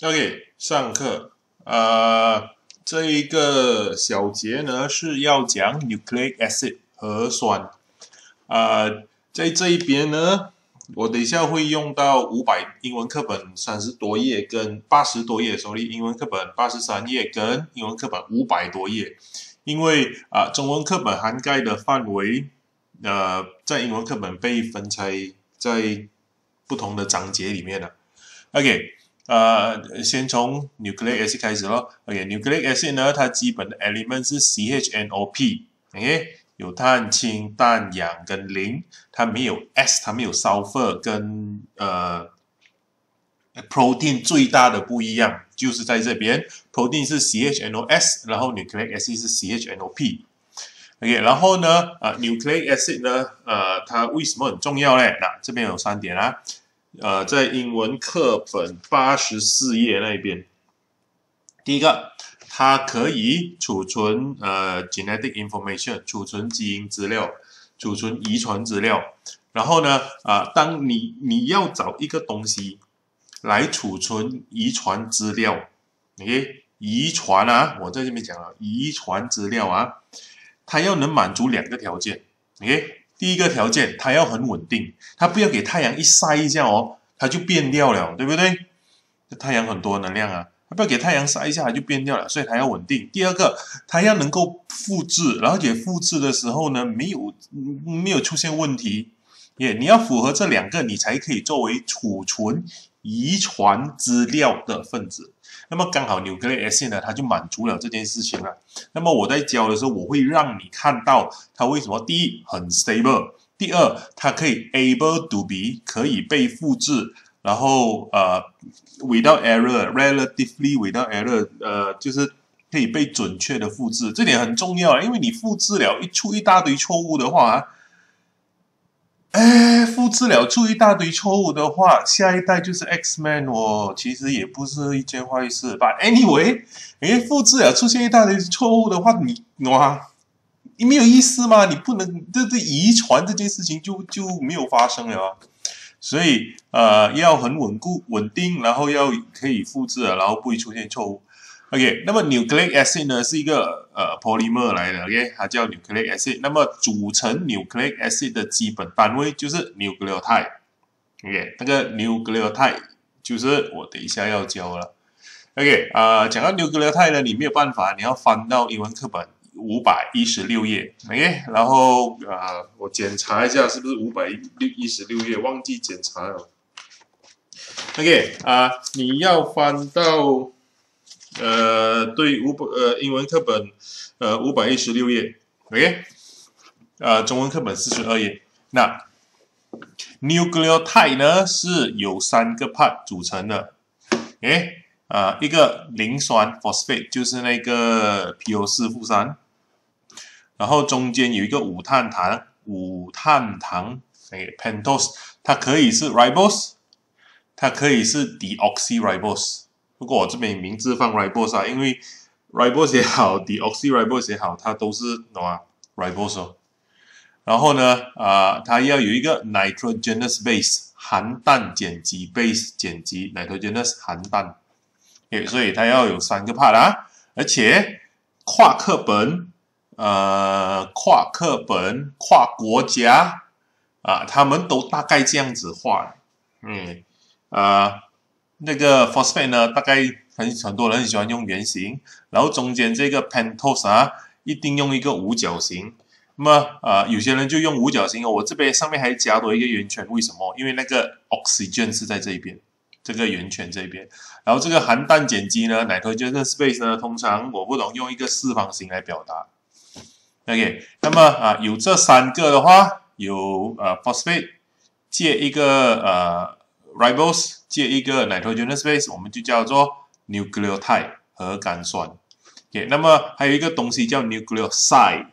OK，上课。呃，这一个小节呢是要讲 nucleic acid 核酸。呃，在这一边呢，我等一下会用到五百英文课本三十多页跟八十多页，sorry，英文课本八十三页跟英文课本五百多页。因为啊，中文课本涵盖的范围，呃，在英文课本被分拆在不同的章节里面了。OK。呃，先从 nucleic acid 开始咯。OK，nucleic acid 呢，它基本的 element 是 CHNO P，OK，有碳、氢、氮、氧跟磷，它没有 S，它没有 sulfur，跟呃 protein 最大的不一样就是在这边，protein 是 CHNOS，然后 nucleic acid 是 CHNO P。OK，然后呢，呃，nucleic acid 呢，呃，它为什么很重要嘞？那这边有三点啊。呃，在英文课本八十四页那边，第一个，它可以储存呃 genetic information，储存基因资料，储存遗传资料。然后呢，啊，当你你要找一个东西来储存遗传资料，OK，遗传啊，我在这边讲了，遗传资料啊，它要能满足两个条件，OK。第一个条件，它要很稳定，它不要给太阳一晒一下哦，它就变掉了，对不对？太阳很多能量啊，它不要给太阳晒一下它就变掉了，所以它要稳定。第二个，它要能够复制，而且复制的时候呢，没有没有出现问题，耶，你要符合这两个，你才可以作为储存遗传资料的分子。那么刚好 nucleic acid 呢，它就满足了这件事情了。那么我在教的时候，我会让你看到它为什么第一很 stable，第二它可以 able to be 可以被复制，然后呃 without error，relatively without error，呃就是可以被准确的复制，这点很重要，因为你复制了一出一大堆错误的话。哎，复制了出一大堆错误的话，下一代就是 X Man 哦。其实也不是一件坏事吧？Anyway，哎，复制了出现一大堆错误的话，你哇，你没有意思吗？你不能这这遗传这件事情就就没有发生了。所以呃，要很稳固、稳定，然后要可以复制，然后不会出现错误。OK，那么 nucleic acid 呢是一个呃 polymer 来的，OK，它叫 nucleic acid。那么组成 nucleic acid 的基本单位就是 nucleotide，OK，那个 nucleotide 就是我等一下要教了。OK，啊，讲到 nucleotide 呢，你没有办法，你要翻到英文课本五百一十六页，OK，然后啊，我检查一下是不是五百六一十六页，忘记检查了。OK，啊，你要翻到。呃，对，五百呃，英文课本呃五百一十六页，OK，呃，中文课本四十二页。那 nucleotide 呢是由三个 part 组成的，OK，啊，一个磷酸 phosphate 就是那个 PO 四负三，然后中间有一个五碳糖，五碳糖，OK pentose，它可以是 ribose，它可以是 deoxyribose。不过我这边名字放 ribose 啊，因为 ribose 也好，deoxyribose 也好，它都是懂吗？ribose。然后呢，啊，它要有一个 nitrogenous base 含氮碱基 base 碱基 nitrogenous 含氮，诶，所以它要有三个 part 啊，而且跨课本，呃，跨课本，跨国家啊，他们都大概这样子画，嗯，啊。那个 phosphate 呢，大概很很多人很喜欢用圆形，然后中间这个 pentose 啊，一定用一个五角形。那么啊，有些人就用五角形哦。我这边上面还加多一个圆圈，为什么？因为那个 oxygen 是在这一边，这个圆圈这边。然后这个含氮碱基呢，nitrogen space 呢，通常我不懂用一个四方形来表达。OK，那么啊，有这三个的话，有呃 phosphate 借一个呃。Ribose 借一个 nitrogen base，我们就叫做 nucleotide 核苷酸。OK，那么还有一个东西叫 nucleoside，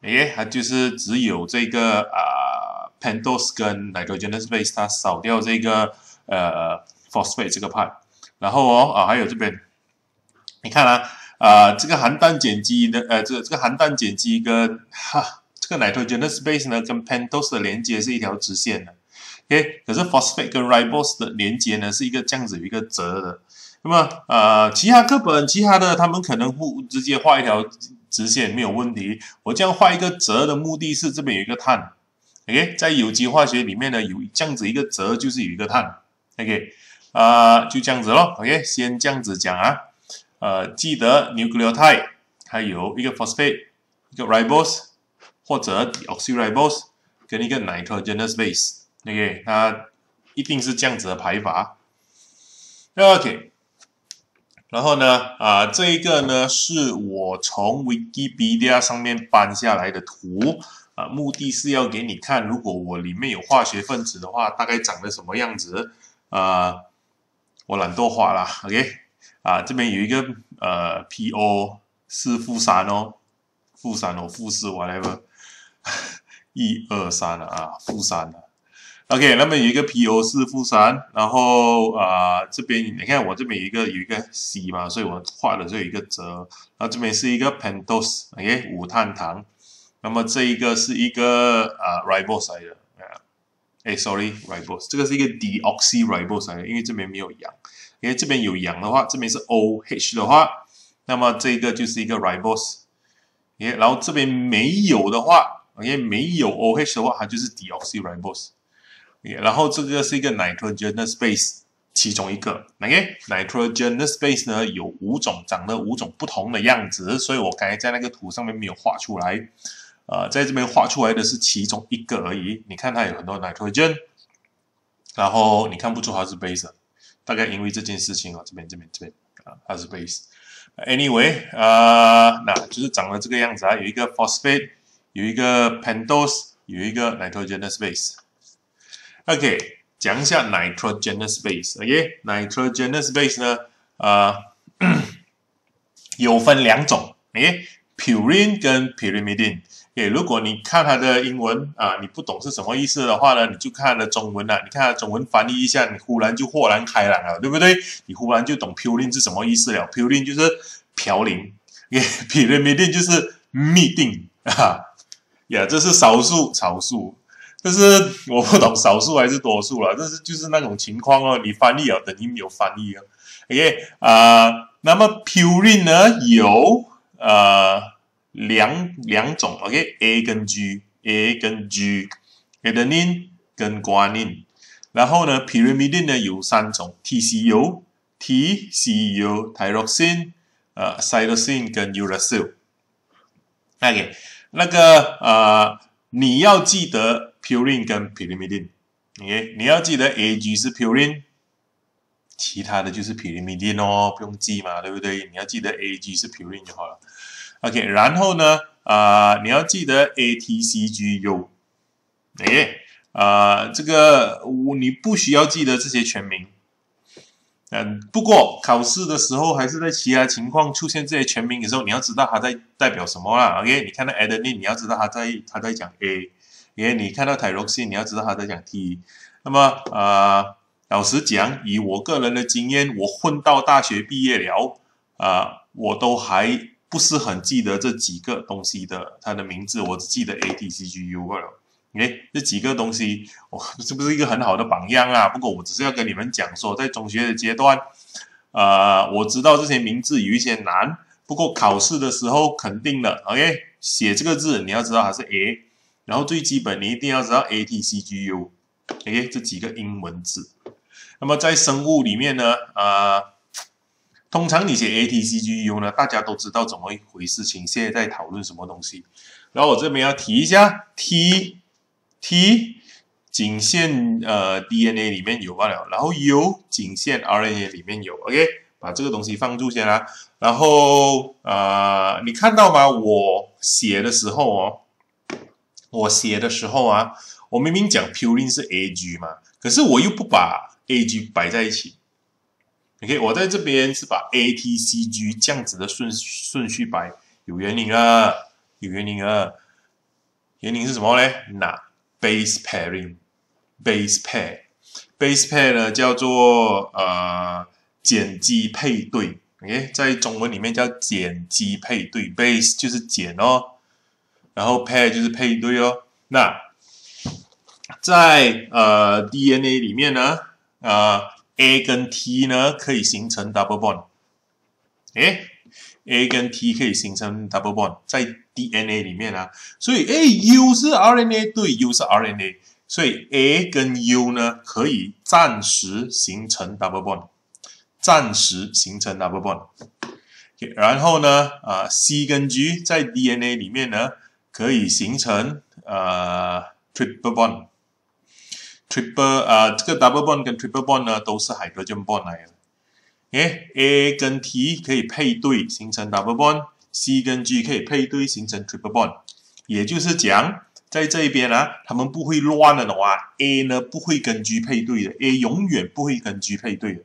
哎，它就是只有这个啊 pentose 跟 nitrogen base，它少掉这个呃 phosphate 这个 part。然后哦啊，还有这边，你看啊啊，这个含氮碱基的呃，这这个含氮碱基跟哈这个 nitrogen base 呢，跟 pentose 的连接是一条直线的。OK，可是 phosphate 跟 ribose 的连接呢，是一个这样子有一个折的那么呃，其他课本其他的他们可能不直接画一条直线没有问题。我这样画一个折的目的是这边有一个碳，OK，在有机化学里面呢，有这样子一个折就是有一个碳，OK，啊，就这样子咯 o k 先这样子讲啊，呃，记得 nucleotide 它有一个 phosphate，一个 ribose 或者 oxyribose 跟一个 nitrogenous base OK，那一定是这样子的排法，OK。然后呢，啊，这一个呢是我从 Wikipedia 上面搬下来的图，啊，目的是要给你看，如果我里面有化学分子的话，大概长得什么样子。啊，我懒惰画啦，OK，啊，这边有一个呃 PO 四负三哦，负三哦，负四 whatever，一二三啊，负三了。OK，那么有一个 PO 是负三，然后啊这边你看我这边有一个有一个 C 嘛，所以我画的就有一个折，然后这边是一个 pentose，OK 五碳糖，那么这一个是一个啊 ribose 的啊，哎 sorry ribose，这个是一个 deoxyribose 的，因为这边没有氧，因为这边有氧的话，这边是 OH 的话，那么这个就是一个 ribose，OK，然后这边没有的话，OK 没有 OH 的话，它就是 deoxyribose。然后这个是一个 nitrogenous base，其中一个，OK，nitrogenous base 呢有五种，长得五种不同的样子，所以我刚才在那个图上面没有画出来，呃，在这边画出来的是其中一个而已。你看它有很多 nitrogen，然后你看不出它是 base，大概因为这件事情啊，这边这边这边啊，它是 base。Anyway，啊，那就是长了这个样子啊，有一个 phosphate，有一个 pentose，有一个 nitrogenous base。OK，讲一下 nitrogenous base。OK，nitrogenous base 呢，啊，有分两种。OK，purine 跟 pyrimidine。OK，如果你看它的英文啊，你不懂是什么意思的话呢，你就看了中文了。你看它中文翻译一下，你忽然就豁然开朗了，对不对？你忽然就懂 purine 是什么意思了。purine 就是嘌呤，OK，pyrimidine 就是嘧啶啊。呀，这是少数，少数。就是我不懂少数还是多数了，但是就是那种情况哦，你翻译啊等于没有翻译啊。OK 啊，那么 purine 呢有呃两两种，OK，A 跟 G，A 跟 G，adenine 跟 guanine，然后呢 pyrimidine 呢有三种，TCU、TCU、tyroxine、呃 cytosine 跟 uracil。OK，那个呃你要记得。Purine 跟 pyrimidine，OK，你要记得 Ag 是 purine，其他的就是 pyrimidine 哦，不用记嘛，对不对？你要记得 Ag 是 purine 就好了。OK，然后呢，啊，你要记得 ATCGU，哎，啊，这个我你不需要记得这些全名，嗯，不过考试的时候还是在其他情况出现这些全名的时候，你要知道它在代表什么啦。OK，你看到 adenine，你要知道它在它在讲 A。因为你看到 tyrosine，你要知道他在讲 T。那么，呃，老实讲，以我个人的经验，我混到大学毕业了，啊，我都还不是很记得这几个东西的它的名字，我只记得 A、T、C、G、U 了。哎，这几个东西，我是不是一个很好的榜样啊？不过我只是要跟你们讲说，在中学的阶段，啊，我知道这些名字有一些难，不过考试的时候肯定的。OK，写这个字，你要知道它是 A。然后最基本，你一定要知道 A、T、C、G、U，OK 这几个英文字。那么在生物里面呢，啊，通常你写 A、T、C、G、U 呢，大家都知道怎么一回事情。现在在讨论什么东西？然后我这边要提一下 T，T 仅限呃 DNA 里面有罢了，然后 U 仅限 RNA 里面有。OK，把这个东西放住先啦。然后啊，你看到吗？我写的时候哦。我写的时候啊，我明明讲 purine 是 Ag 嘛，可是我又不把 Ag 摆在一起。OK，我在这边是把 ATCG 这样子的顺顺序摆，有原因啊，有原因啊。原因是什么呢？那 base pairing，base pair，base pair 呢叫做呃碱基配对。OK，在中文里面叫碱基配对，base 就是碱哦。然后 pair 就是配对哦。那在呃 DNA 里面呢，呃 A 跟 T 呢可以形成 double bond，诶 a 跟 T 可以形成 double bond 在 DNA 里面啊，所以诶 U 是 RNA 对，U 是 RNA，所以 A 跟 U 呢可以暂时形成 double bond，暂时形成 double bond。然后呢，啊 C 跟 G 在 DNA 里面呢可以形成呃 triple bond。triple 啊，这个 double bond 跟 triple bond 呢，都是 hydrogen bond 来的。诶，A 跟 T 可以配对形成 double bond，C 跟 G 可以配对形成 triple bond。也就是讲，在这一边呢，他们不会乱的话，A 呢不会跟 G 配对的，A 永远不会跟 G 配对的，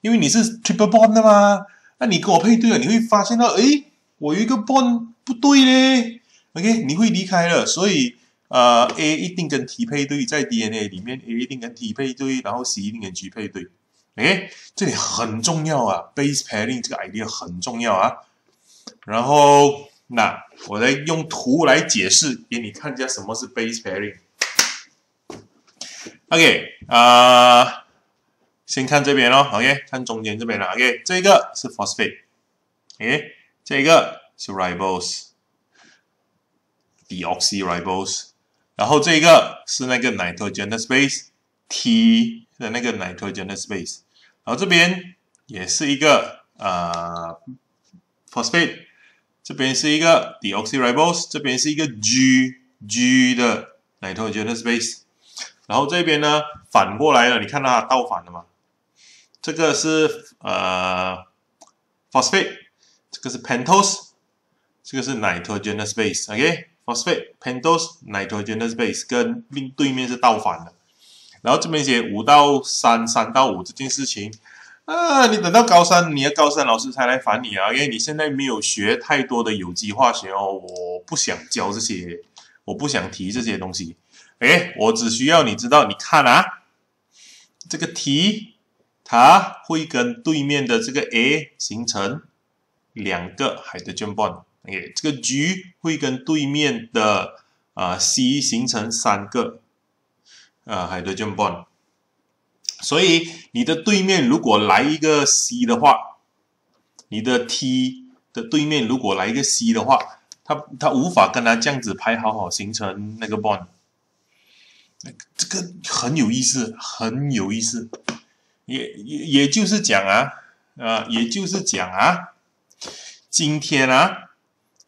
因为你是 triple bond 的嘛。那你跟我配对了，你会发现到，诶，我有一个 bond 不对嘞，OK，你会离开了，所以。呃，A 一定跟 T 配对，在 DNA 里面，A 一定跟 T 配对，然后 C 一定跟 G 配对。哎，这里很重要啊，base pairing 这个 idea 很重要啊。然后，那我来用图来解释给你看一下什么是 base pairing。OK，啊，先看这边咯 OK，看中间这边了。OK，这个是 phosphate，OK，这个是 ribose deoxyribose，。然后这个是那个 nitrogenous base T 的那个 nitrogenous base，然后这边也是一个啊 phosphate，这边是一个 deoxyribose，这边是一个 G G 的 nitrogenous base，然后这边呢反过来了，你看到它倒反了吗？这个是呃 phosphate，这个是 pentose，这个是 nitrogenous base，OK。Phosphate pentose nitrogenous base 跟另对面是倒反的，然后这边写五到三三到五这件事情啊，你等到高三，你的高三老师才来烦你啊，因为你现在没有学太多的有机化学哦，我不想教这些，我不想提这些东西，哎，我只需要你知道，你看啊，这个 T 它会跟对面的这个 A 形成两个 hydrogen bond。OK，这个 G 会跟对面的啊 C 形成三个啊 hydrogen bond，所以你的对面如果来一个 C 的话，你的 T 的对面如果来一个 C 的话，它它无法跟它这样子排好好形成那个 bond，这个很有意思，很有意思，也也也就是讲啊，啊，也就是讲啊，今天啊。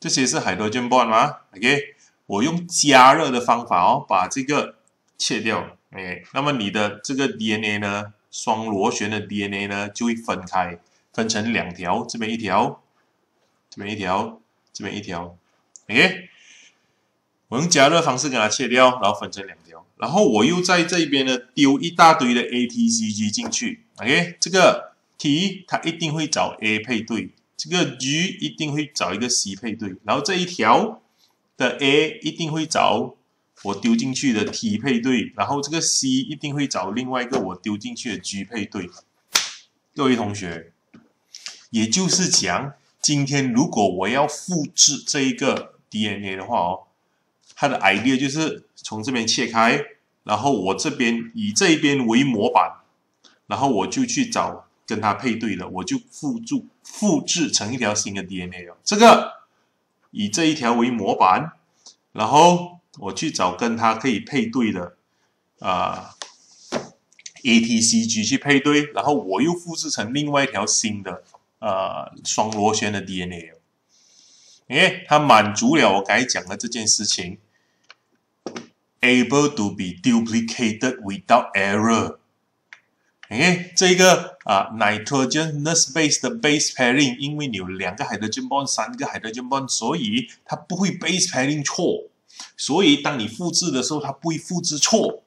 这些是海多 n bond 吗？OK，我用加热的方法哦，把这个切掉。哎那么你的这个 DNA 呢，双螺旋的 DNA 呢，就会分开，分成两条，这边一条，这边一条，这边一条。OK，我用加热方式给它切掉，然后分成两条，然后我又在这边呢丢一大堆的 ATCG 进去。OK，这个 T 它一定会找 A 配对。这个 G 一定会找一个 C 配对，然后这一条的 A 一定会找我丢进去的 T 配对，然后这个 C 一定会找另外一个我丢进去的 G 配对。各位同学，也就是讲，今天如果我要复制这一个 DNA 的话哦，它的 idea 就是从这边切开，然后我这边以这边为模板，然后我就去找。跟它配对了，我就复制复制成一条新的 DNA 哦。这个以这一条为模板，然后我去找跟它可以配对的啊 ATCG 去配对，然后我又复制成另外一条新的呃双螺旋的 DNA 哦。哎，它满足了我刚才讲的这件事情，able to be duplicated without error。哎，这个啊，nitrogenous base 的 base pairing，因为你有两个 hydrogen bond，三个 hydrogen bond，所以它不会 base pairing 错。所以当你复制的时候，它不会复制错。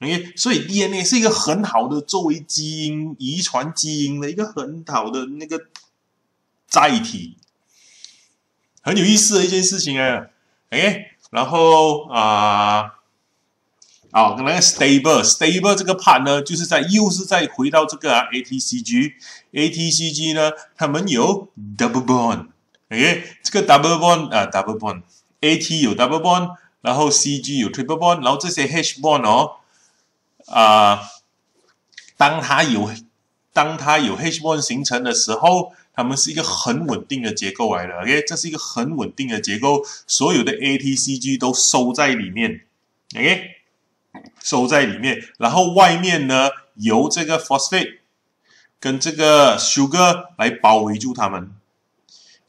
OK，所以 DNA 是一个很好的作为基因遗传基因的一个很好的那个载体，很有意思的一件事情啊。哎，然后啊。哦，那个 stable stable 这个 part 呢，就是在又是在回到这个 ATCG ATCG 呢，他们有 double bond，OK，这个 double bond 啊 double bond AT 有 double bond，然后 CG 有 triple bond，然后这些 H bond 哦，啊当它有当它有 H bond 形成的时候，它们是一个很稳定的结构来的。OK，这是一个很稳定的结构，所有的 ATCG 都收在里面。OK，收在里面，然后外面呢由这个 phosphate 跟这个 sugar 来包围住它们。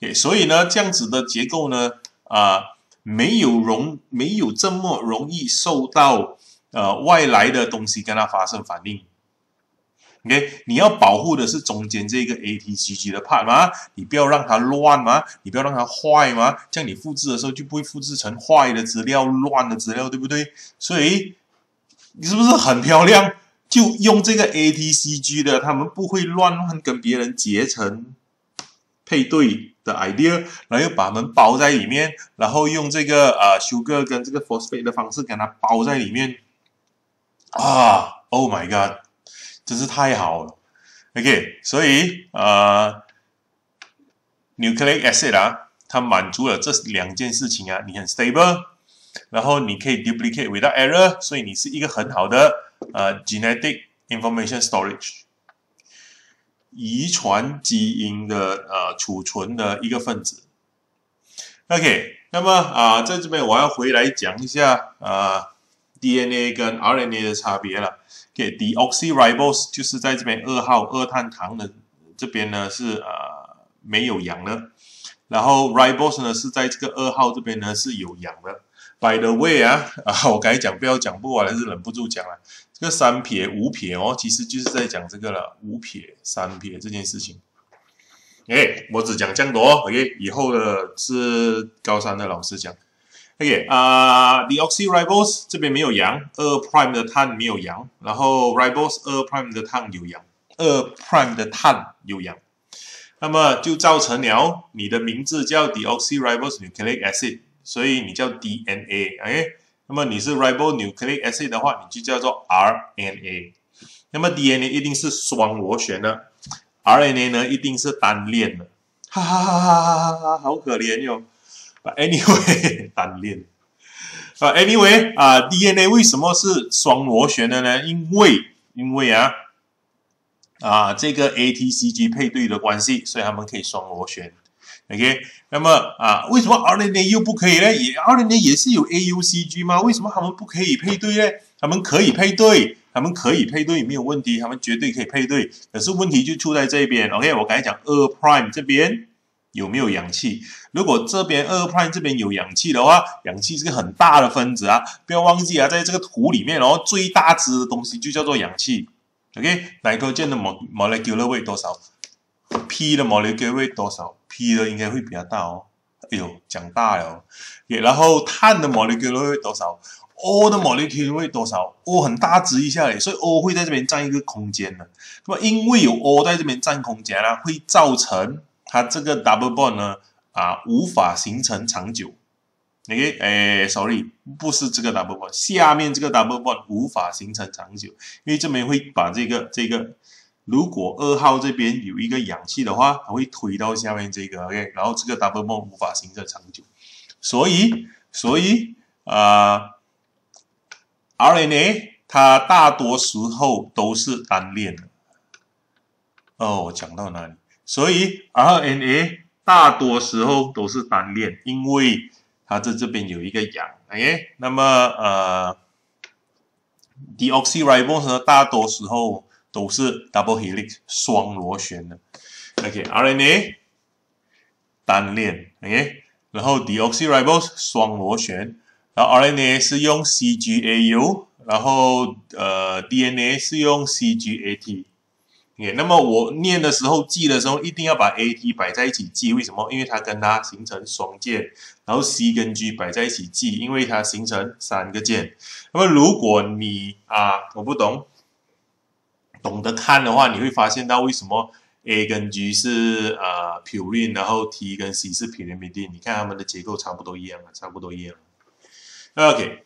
OK，所以呢这样子的结构呢啊没有容没有这么容易受到呃外来的东西跟它发生反应。OK，你要保护的是中间这个 ATCG 的 part 吗？你不要让它乱吗？你不要让它坏吗？这样你复制的时候就不会复制成坏的资料、乱的资料，对不对？所以你是不是很漂亮？就用这个 ATCG 的，他们不会乱乱跟别人结成配对的 idea，然后又把它们包在里面，然后用这个呃 sugar 跟这个 phosphate 的方式给它包在里面。啊，Oh my God！真是太好了，OK，所以呃，nucleic acid 啊，它满足了这两件事情啊，你很 stable，然后你可以 duplicate without error，所以你是一个很好的呃 genetic information storage，遗传基因的呃储存的一个分子。OK，那么啊，在这边我要回来讲一下啊 DNA 跟 RNA 的差别了。给 deoxyribose 就是在这边二号二碳糖的这边呢是呃没有氧的，然后 ribose 呢是在这个二号这边呢是有氧的。By the way 啊 啊，我刚才讲不要讲不完，还是忍不住讲了。这个三撇五撇哦，其实就是在讲这个了，五撇三撇这件事情。哎，我只讲这样多，OK，以后的是高三的老师讲。OK 啊，deoxyribose 这边没有氧，二 prime 的碳没有氧，然后 ribose 二 prime 的碳有氧，二 prime 的碳有氧，那么就造成了你的名字叫 deoxyribose nucleic acid，所以你叫 DNA，哎那么你是 ribonucleic acid 的话，你就叫做 RNA，那么 DNA 一定是双螺旋的，RNA 呢一定是单链的，哈哈哈哈哈哈，好可怜哟。But anyway，单链。啊，anyway，啊，DNA 为什么是双螺旋的呢？因为，因为啊，啊，这个 ATCG 配对的关系，所以他们可以双螺旋。OK，那么啊，为什么 RNA 又不可以呢？也 RNA 也是有 AUCG 吗？为什么他们不可以配对呢？他们可以配对，他们可以配对，没有问题，他们绝对可以配对。可是问题就出在这边。OK，我刚才讲二 prime 这边。有没有氧气？如果这边二 prime 这边有氧气的话，氧气是个很大的分子啊！不要忘记啊，在这个图里面，然后最大值的东西就叫做氧气。OK，哪条键的 molecular weight 多少？P 的 molecular weight 多少？P 的应该会比较大哦。哎呦，讲大了。然后碳的 molecule 会多少？O 的 molecule 会多少？O 很大值一下嘞，所以 O 会在这边占一个空间的。那么因为有 O 在这边占空间啊，会造成。它这个 double bond 呢，啊，无法形成长久。OK，哎，sorry，不是这个 double bond，下面这个 double bond 无法形成长久，因为这边会把这个这个，如果二号这边有一个氧气的话，它会推到下面这个 OK，然后这个 double bond 无法形成长久，所以所以啊，RNA 它大多时候都是单链的。哦，我讲到哪里？所以 RNA 大多时候都是单链，因为它在这边有一个氧，OK？那么呃，deoxyribose 呢，大多时候都是 double helix 双螺旋的，OK？RNA 单链，OK？然后 deoxyribose 双螺旋，然后 RNA 是用 CGAU，然后呃 DNA 是用 CGAT。那么我念的时候记的时候，一定要把 A T 摆在一起记，为什么？因为它跟它形成双键，然后 C 跟 G 摆在一起记，因为它形成三个键。那么如果你啊，我不懂，懂得看的话，你会发现到为什么 A 跟 G 是呃 purine，然后 T 跟 C 是 pyrimidine，你看它们的结构差不多一样啊，差不多一样。OK，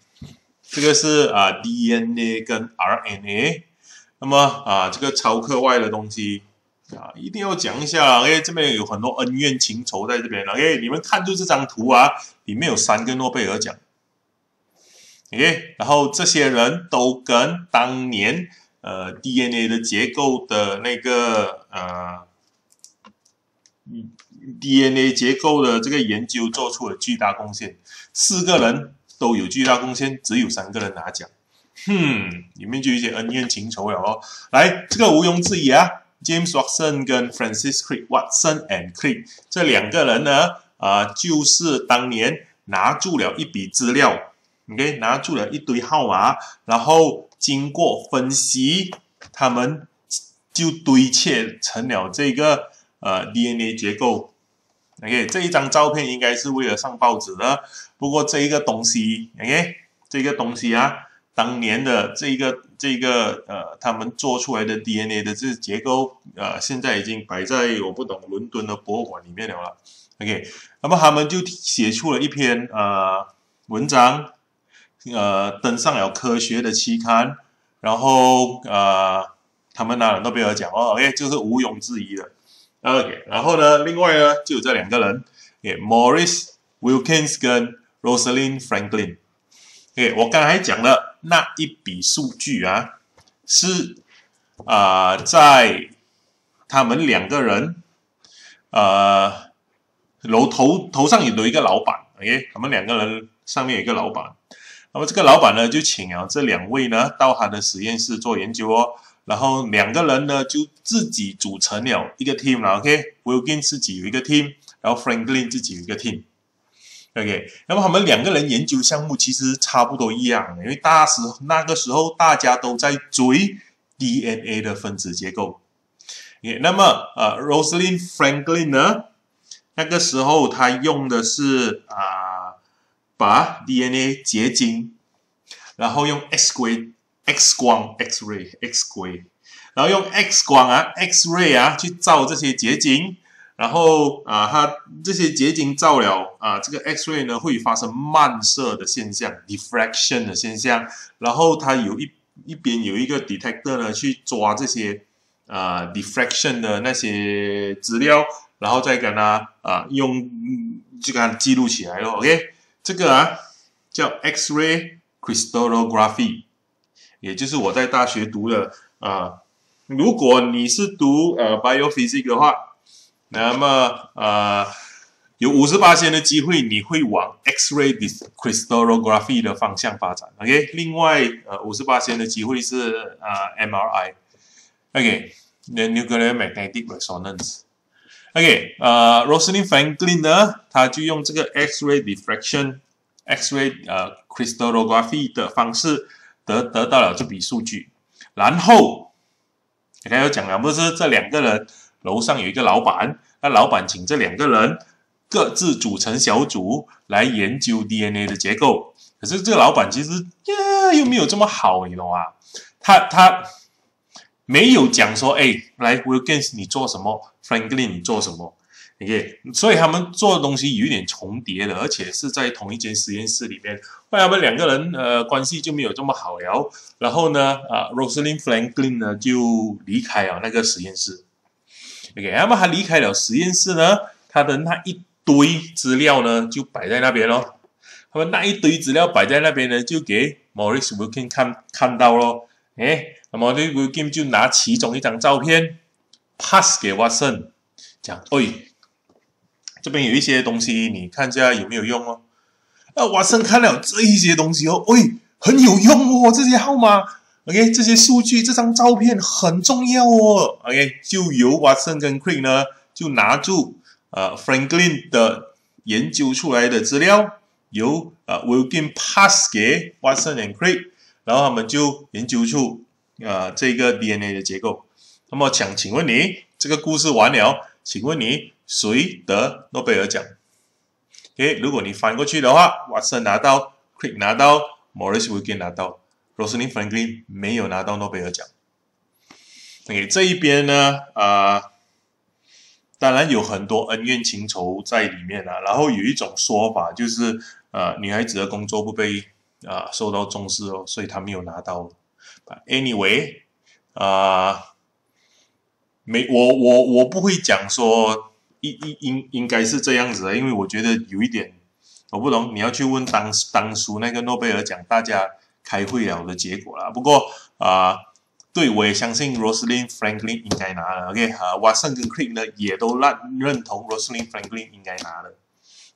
这个是啊 DNA 跟 RNA。那么啊，这个超课外的东西啊，一定要讲一下。啊，因为，这边有很多恩怨情仇在这边了。哎，你们看住这张图啊，里面有三个诺贝尔奖。OK，然后这些人都跟当年呃 DNA 的结构的那个呃 DNA 结构的这个研究做出了巨大贡献，四个人都有巨大贡献，只有三个人拿奖。哼，里面就有一些恩怨情仇了哦。来，这个毋庸置疑啊，James Watson 跟 Francis Crick，Watson and Crick 这两个人呢，啊，就是当年拿住了一笔资料，OK，拿住了一堆号码，然后经过分析，他们就堆砌成了这个呃 DNA 结构。OK，这一张照片应该是为了上报纸的，不过这一个东西，OK，这个东西啊。当年的这个这个呃，他们做出来的 DNA 的这结构，呃，现在已经摆在我不懂伦敦的博物馆里面了。OK，那么他们就写出了一篇呃文章，呃，登上了科学的期刊，然后呃，他们拿了诺贝尔奖哦，OK，就是毋庸置疑的。OK，然后呢，另外呢，就有这两个人，OK，Morris Wilkins 跟 Rosalind Franklin。OK，我刚才讲了。那一笔数据啊，是啊，在他们两个人呃楼头头上有一个老板，OK，他们两个人上面有一个老板，那么这个老板呢就请了这两位呢到他的实验室做研究哦，然后两个人呢就自己组成了一个 team 了，OK，Wilkin 自己有一个 team，然后 Franklin 自己有一个 team。OK，那么他们两个人研究项目其实差不多一样的，因为大时那个时候大家都在追 DNA 的分子结构。OK，那么呃，Rosalind Franklin 呢，那个时候他用的是啊，把 DNA 结晶，然后用 X 光、X 光、X ray、X 光，然后用 X 光啊、X ray 啊去照这些结晶。然后啊，它这些结晶照了啊，这个 X-ray 呢会发生漫射的现象 （diffraction 的现象）。然后它有一一边有一个 detector 呢，去抓这些啊 diffraction 的那些资料，然后再跟它啊用就给它记录起来了。OK，这个啊叫 X-ray crystallography，也就是我在大学读的啊。如果你是读呃 biophysics 的话。那么，呃，有五十八千的机会，你会往 X-ray crystallography 的方向发展。OK，另外，呃，五十八千的机会是啊 MRI。OK，the nuclear magnetic resonance。OK，呃，Rosalind Franklin 呢，他就用这个 X-ray diffraction、X-ray 呃 crystallography 的方式得得到了这笔数据。然后，刚才有讲了，不是这两个人。楼上有一个老板，那老板请这两个人各自组成小组来研究 DNA 的结构。可是这个老板其实呀又没有这么好，你懂吗？他他没有讲说，哎，来 Wilkins 你做什么，Franklin 你做什么？OK，所以他们做的东西有一点重叠的，而且是在同一间实验室里面。后来他们两个人呃关系就没有这么好了。然后呢，啊，Rosalind Franklin 呢就离开了那个实验室。OK，那么他离开了实验室呢，他的那一堆资料呢就摆在那边咯。他们那一堆资料摆在那边呢，就给 Morris Wilkin 看看到咯。哎，那么 Morris Wilkin 就拿其中一张照片 pass 给 Watson，讲，喂，这边有一些东西，你看一下有没有用哦。那 Watson 看了这一些东西哦，喂，很有用哦，这些号码。OK，这些数据，这张照片很重要哦。OK，就由 Watson 跟 Crick 呢，就拿住呃 Franklin 的研究出来的资料，由呃 Wilkin pass 给 Watson and Crick，然后他们就研究出呃这个 DNA 的结构。那么想请问你，这个故事完了，请问你谁得诺贝尔奖？OK，如果你翻过去的话，Watson 拿到，Crick 拿到，Morris Wilkin 拿到。Rosalind Franklin 没有拿到诺贝尔奖。OK，这一边呢，啊，当然有很多恩怨情仇在里面啊。然后有一种说法就是，呃，女孩子的工作不被啊受到重视哦，所以她没有拿到。Anyway，啊，没我我我不会讲说应应应应该是这样子的，因为我觉得有一点我不懂，你要去问当当初那个诺贝尔奖大家。开会了的结果啦。不过啊，对我也相信 Rosalind Franklin 应该拿了，OK 啊，Watson 跟 Crick 呢也都认认同 Rosalind Franklin 应该拿了。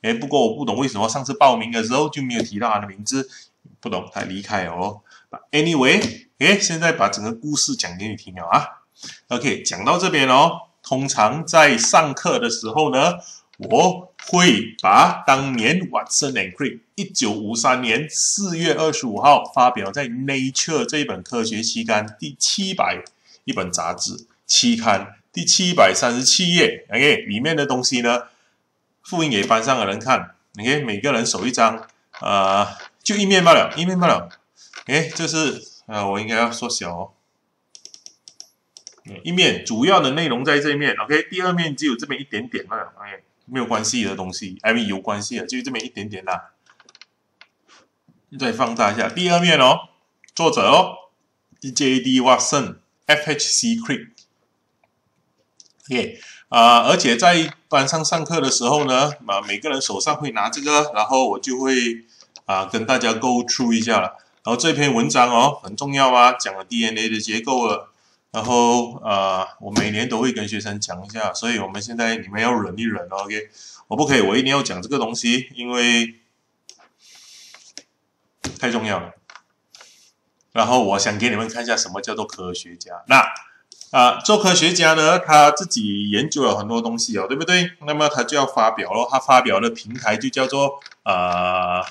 哎，不过我不懂为什么上次报名的时候就没有提到他的名字，不懂他离开哦。Anyway，哎，现在把整个故事讲给你听了啊。OK，讲到这边哦，通常在上课的时候呢。我会把当年 Watson and Crick 一九五三年四月二十五号发表在 Nature 这一本科学期刊第七百一本杂志期刊第七百三十七页，OK，里面的东西呢，复印给班上的人看，OK，每个人手一张，呃，就一面罢了，一面罢了，哎，这是呃，我应该要缩小哦，一面主要的内容在这一面，OK，第二面只有这边一点点了，OK。没有关系的东西，I mean 有关系的，就这么一点点啦。再放大一下，第二面哦，作者哦，J. D. Watson，F. H. C. Crick。耶啊！而且在班上上课的时候呢，啊，每个人手上会拿这个，然后我就会啊跟大家 go through 一下了。然后这篇文章哦很重要啊，讲了 DNA 的结构了。然后呃，我每年都会跟学生讲一下，所以我们现在你们要忍一忍，OK？我不可以，我一定要讲这个东西，因为太重要了。然后我想给你们看一下什么叫做科学家。那啊，做科学家呢，他自己研究了很多东西哦，对不对？那么他就要发表了，他发表的平台就叫做呃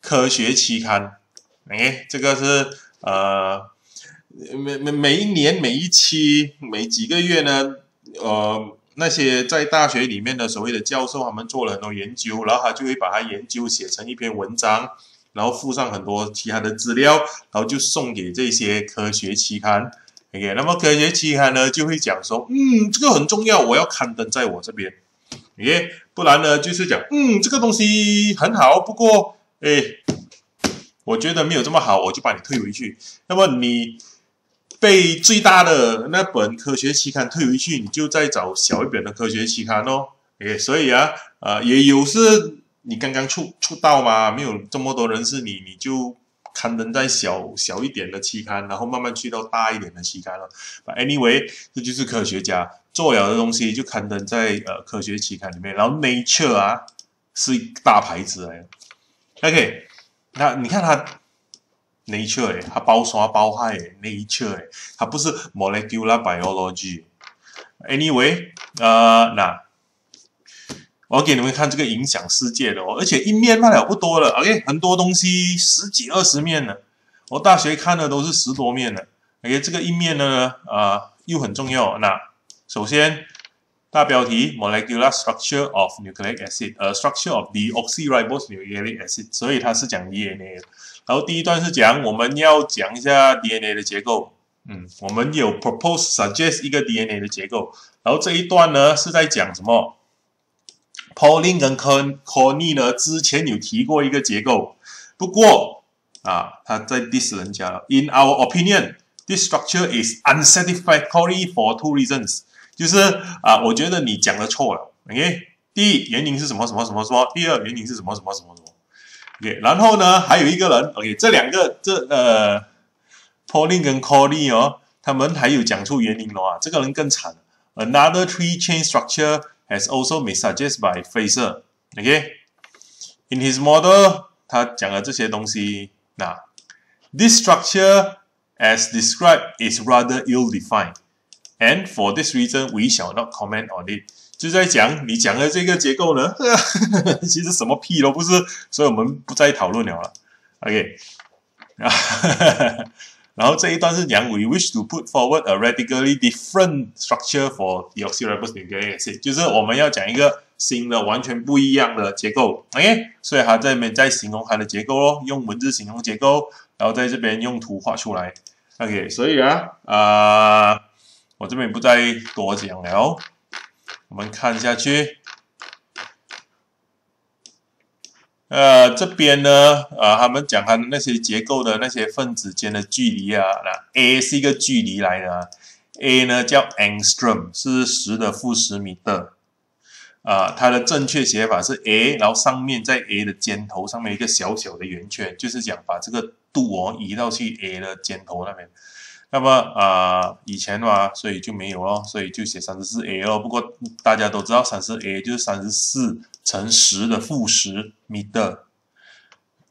科学期刊。哎，这个是呃。每每每一年每一期每几个月呢，呃，那些在大学里面的所谓的教授，他们做了很多研究，然后他就会把它研究写成一篇文章，然后附上很多其他的资料，然后就送给这些科学期刊。OK，那么科学期刊呢就会讲说，嗯，这个很重要，我要刊登在我这边。OK，不然呢就是讲，嗯，这个东西很好，不过，哎，我觉得没有这么好，我就把你退回去。那么你。被最大的那本科学期刊退回去，你就再找小一点的科学期刊哦。诶，所以啊，呃，也有是你刚刚出出道嘛，没有这么多人是你，你就刊登在小小一点的期刊，然后慢慢去到大一点的期刊了。Anyway，这就是科学家做了的东西，就刊登在呃科学期刊里面。然后 Nature 啊，是大牌子哎。OK，那你看它。Nature 诶，它包山包海诶，Nature 诶，它不是 Molecular Biology。Anyway，呃，那我给你们看这个影响世界的哦，而且一面卖了不多了，OK，很多东西十几二十面呢，我大学看的都是十多面的，OK，这个一面呢，啊，又很重要。那首先大标题 Molecular Structure of Nucleic Acid，呃，Structure of Deoxyribose Nucleic Acid，所以它是讲 DNA 的。然后第一段是讲我们要讲一下 DNA 的结构，嗯，我们有 propose suggest 一个 DNA 的结构。然后这一段呢是在讲什么？Pauline 跟 Connie 呢之前有提过一个结构，不过啊，他在 diss 人家了。In our opinion, this structure is unsatisfactory for two reasons，就是啊，我觉得你讲的错了。OK，第一原因是什么什么什么什么？第二原因是什么什么什么什么？OK，然后呢，还有一个人，OK，这两个这呃，Pauline 跟 Connie 哦，他们还有讲出原因了啊，这个人更惨。Another tree chain structure has also been suggested by Fraser。OK，in his model，他讲了这些东西。那 this structure as described is rather ill-defined，and for this reason we shall not comment on it。就在讲你讲的这个结构呢，其实什么屁都不是，所以我们不再讨论了。OK，然后这一段是讲 We wish to put forward a radically different structure for the oxyribose nucleic acid，就是我们要讲一个新的、完全不一样的结构。OK，所以他这边在形容它的结构咯，用文字形容结构，然后在这边用图画出来。OK，所以啊，啊，我这边不再多讲了。我们看下去，呃，这边呢，呃，他们讲它的那些结构的那些分子间的距离啊，那 a 是一个距离来的，a 呢叫 angstrom，是十的负十米的，啊，它的正确写法是 a，然后上面在 a 的尖头上面一个小小的圆圈，就是讲把这个度哦移到去 a 的尖头那边。那么啊，以前嘛，所以就没有咯，所以就写三十四 a 咯。不过大家都知道，三十 a 就是三十四乘十的负十 meter。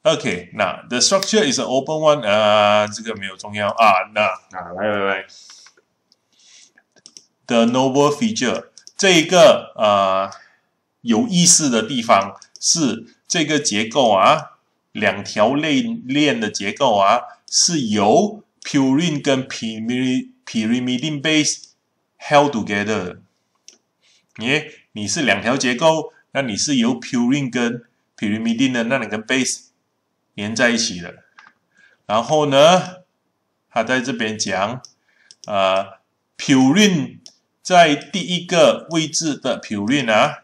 OK，那 the structure is an open one，呃，这个没有重要啊。那啊，来来来，the noble feature，这一个呃有意思的地方是这个结构啊，两条链链的结构啊，是由 purine 跟 pyrimidine base held together。耶，你是两条结构，那你是由 purine 跟 pyrimidine 的那两个 base。连在一起的，然后呢，他在这边讲，呃，purine 在第一个位置的 purine 啊，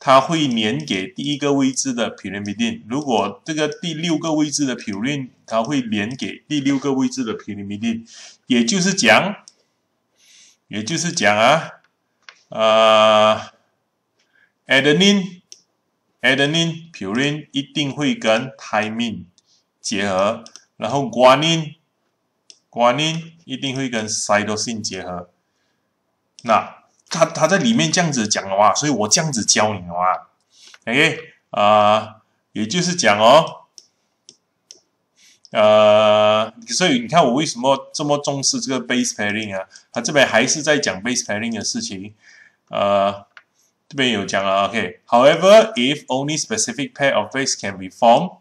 它会连给第一个位置的 pyrimidine。如果这个第六个位置的 purine，它会连给第六个位置的 pyrimidine。也就是讲，也就是讲啊，呃，adenine。adenine、purine 一定会跟 thymine 结合，然后 guanine、guanine 一定会跟 cytosine 结合。那他他在里面这样子讲的话，所以我这样子教你的话，OK 啊，也就是讲哦，呃，所以你看我为什么这么重视这个 base pairing 啊？他这边还是在讲 base pairing 的事情，呃。这边有讲了，OK。However, if only specific pair of base can be formed,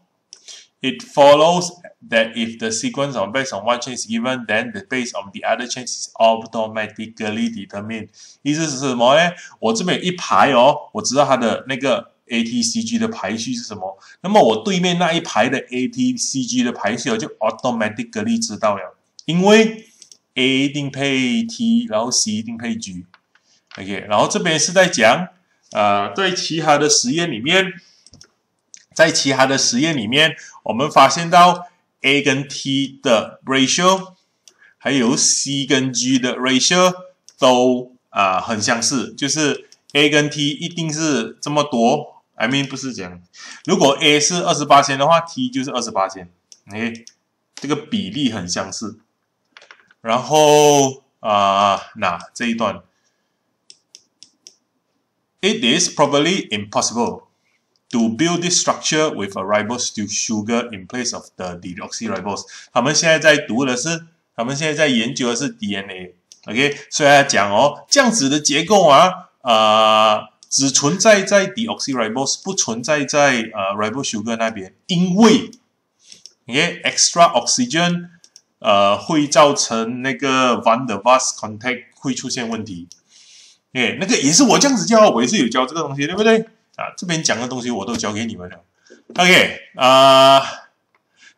it follows that if the sequence of base on one chain is given, then the base of the other chain is automatically determined。意思是什么呢？我这边有一排哦，我知道它的那个 ATCG 的排序是什么。那么我对面那一排的 ATCG 的排序，我就 automatically 知道了，因为 A 一定配 T，然后 C 一定配 G。OK，然后这边是在讲。呃，在其他的实验里面，在其他的实验里面，我们发现到 A 跟 T 的 ratio，还有 C 跟 G 的 ratio 都啊很相似，就是 A 跟 T 一定是这么多。I mean 不是这样，如果 A 是二十八千的话，T 就是二十八千。哎，这个比例很相似。然后啊，那这一段。It is probably impossible to build this structure with a ribose sugar in place of the deoxyribose。他们现在在读的是，他们现在在研究的是 DNA。OK，所以讲哦，这样子的结构啊，呃，只存在在 deoxyribose，不存在在呃 ribose sugar 那边，因为 OK，extra oxygen 呃会造成那个 van der Waals contact 会出现问题。哎，那个也是我这样子教，我也是有教这个东西，对不对？啊，这边讲的东西我都教给你们了。OK，啊，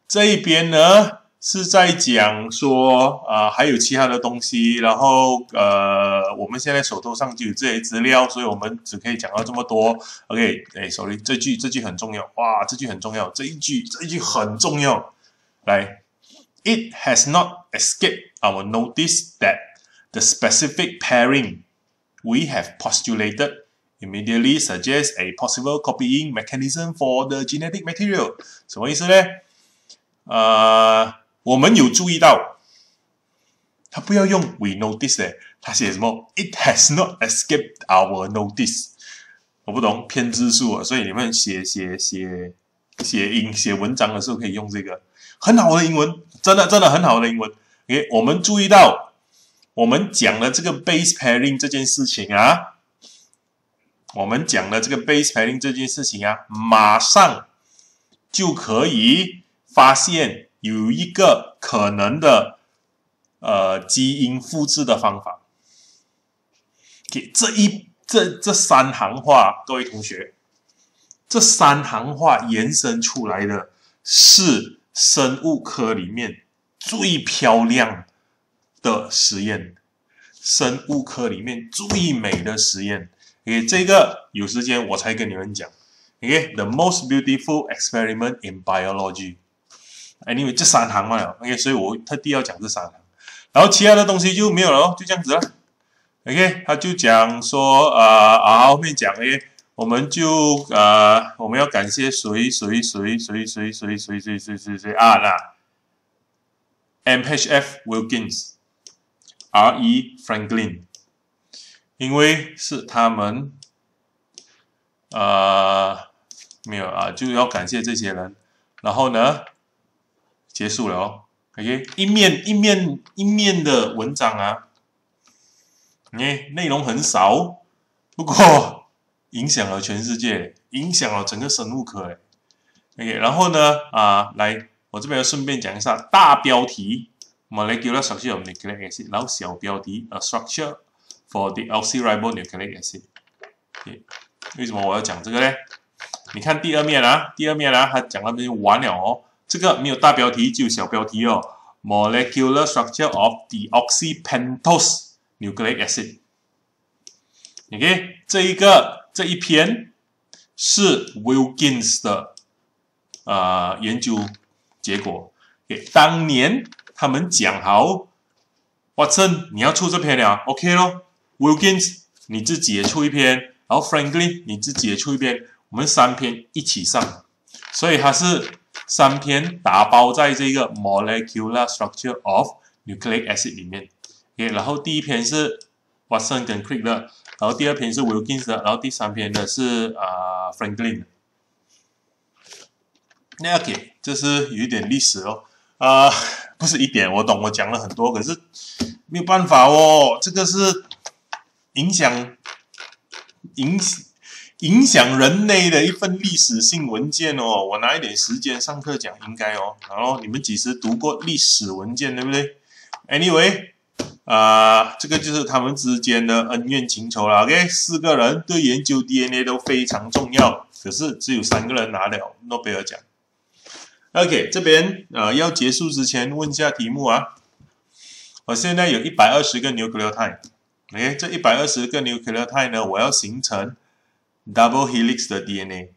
这一边呢是在讲说啊，还有其他的东西，然后呃，我们现在手头上就有这些资料，所以我们只可以讲到这么多。OK，哎，sorry，这句这句很重要，哇，这句很重要，这一句这一句很重要。来，It has not escaped our notice that the specific pairing we have postulated immediately suggests a possible copying mechanism for the genetic material。什么意思呢？呃，我们有注意到，他不要用 we notice 呢，他写什么？It has not escaped our notice。我不懂偏字数啊，所以你们写写写写英写文章的时候可以用这个，很好的英文，真的真的很好的英文。诶，我们注意到。我们讲了这个 base pairing 这件事情啊，我们讲了这个 base pairing 这件事情啊，马上就可以发现有一个可能的呃基因复制的方法。给这一这这三行话，各位同学，这三行话延伸出来的是生物科里面最漂亮。的实验，生物科里面最美的实验。OK，这个有时间我才跟你们讲。OK，the most beautiful experiment in biology。and 因为这三行嘛，OK，所以我特地要讲这三行。然后其他的东西就没有了，就这样子了。OK，他就讲说，呃啊，后面讲诶，我们就呃，我们要感谢谁谁谁谁谁谁谁谁谁谁谁谁啊那。MHF Wilkins，R.E. Franklin，因为是他们，呃，没有啊，就要感谢这些人。然后呢，结束了哦。OK，一面一面一面的文章啊，你内容很少，不过影响了全世界，影响了整个生物科。OK，然后呢，啊，来。我这边要顺便讲一下大标题，molecular structure of nucleic acid，然后小标题，a structure for the oxyribonucleic acid。为什么我要讲这个呢？你看第二面啊，第二面啊，它讲到这就完了哦。这个没有大标题，就小标题哦，molecular structure of the oxypentose nucleic acid。OK，这一个这一篇是 Wilkins 的啊研究。结果，给当年他们讲好，Watson 你要出这篇了，OK 咯，Wilkins 你自己也出一篇，然后 Franklin 你自己也出一篇，我们三篇一起上，所以它是三篇打包在这个 molecular structure of nucleic acid 里面，OK，然后第一篇是 Watson 跟 Crick 的，然后第二篇是 Wilkins 的，然后第三篇的是啊 Franklin。那 OK，这是有一点历史哦，啊，不是一点，我懂，我讲了很多，可是没有办法哦，这个是影响影影响人类的一份历史性文件哦，我拿一点时间上课讲应该哦，然后你们几时读过历史文件对不对？Anyway，啊，这个就是他们之间的恩怨情仇了，OK，四个人对研究 DNA 都非常重要，可是只有三个人拿了诺贝尔奖。OK，这边呃要结束之前问一下题目啊。我现在有一百二十个 OK，这一百二十个 nucleotide 呢，我要形成 double helix 的 DNA，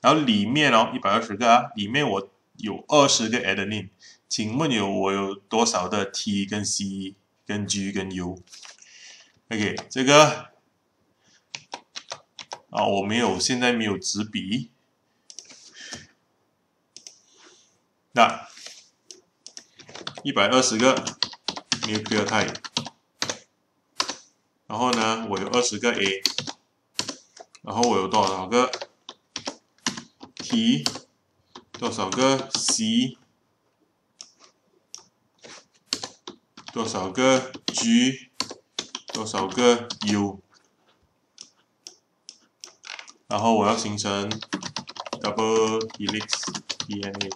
然后里面哦一百二十个啊，里面我有二十个 adenine，请问有我有多少的 T 跟 C 跟 G 跟 U？OK，这个啊我没有，现在没有纸笔。那一百二十个 nucleotide，然后呢，我有二十个 A，然后我有多少个？T，多少个？C，多少个？G，多少个？U，然后我要形成 double helix DNA。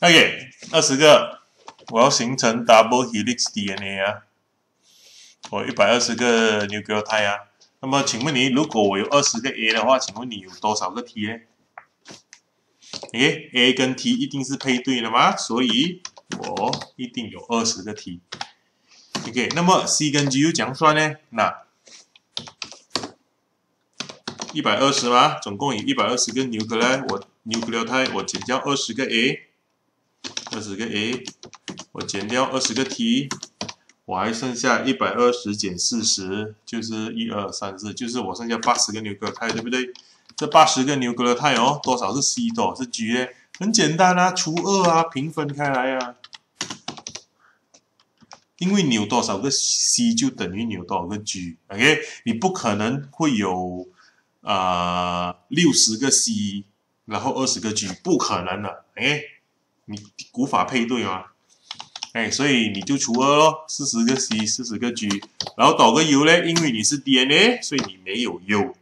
OK，二十个，我要形成 double helix DNA 啊，我一百二十个 nucleotide 啊。那么，请问你，如果我有二十个 A 的话，请问你有多少个 T 呢？诶 a 跟 T 一定是配对的吗？所以我一定有二十个 T。OK，那么 C 跟 G 又怎样算呢？那一百二十吗？总共有一百二十个 nucleotide，我 nucleotide 我减掉二十个 A。二十个 A，我减掉二十个 T，我还剩下一百二十减四十，就是一二三四，就是我剩下八十个纽格肽，对不对？这八十个纽格肽哦，多少是 C，多少是 G 呢？很简单啊，除二啊，平分开来啊。因为你有多少个 C 就等于你有多少个 G，OK？你不可能会有啊六十个 C，然后二十个 G，不可能的，OK？你古法配对吗？哎，所以你就除二咯，四十个 C，四十个 G，然后倒个 U 呢？因为你是 DNA，所以你没有 U。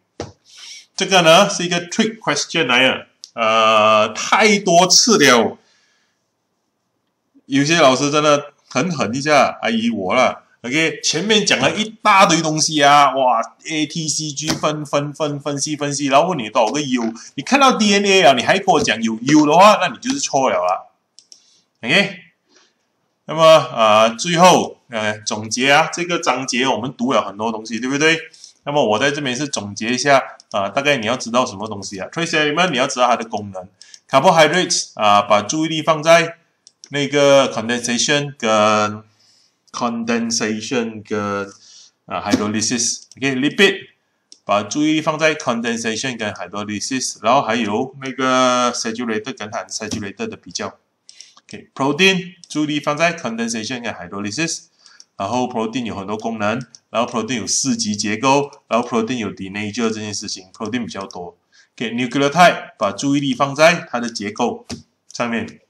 这个呢是一个 trick question 来的，呃，太多次了。有些老师真的很狠一下，阿姨我了。OK，前面讲了一大堆东西啊，哇，A、T、C、G 分分分分析分析，然后问你多少个 U，你看到 DNA 啊，你还跟我讲有 U 的话，那你就是错了啦。OK，那么啊，最后呃总结啊，这个章节我们读了很多东西，对不对？那么我在这边是总结一下啊，大概你要知道什么东西啊？Trace element 你要知道它的功能，Carbohydrates 啊，把注意力放在那个 condensation 跟 condensation 跟啊 hydrolysis，OK，lipid 把注意力放在 condensation 跟 hydrolysis，然后还有那个 saturated 跟 unsaturated 的比较。OK，protein 注意力放在 condensation 跟 hydrolysis，然后 protein 有很多功能，然后 protein 有四级结构，然后 protein 有 denature 这件事情，protein 比较多。OK，nucleotide 把注意力放在它的结构上面。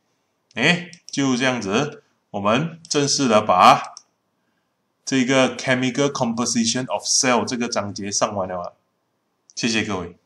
哎，就这样子，我们正式的把这个 chemical composition of cell 这个章节上完了。谢谢各位。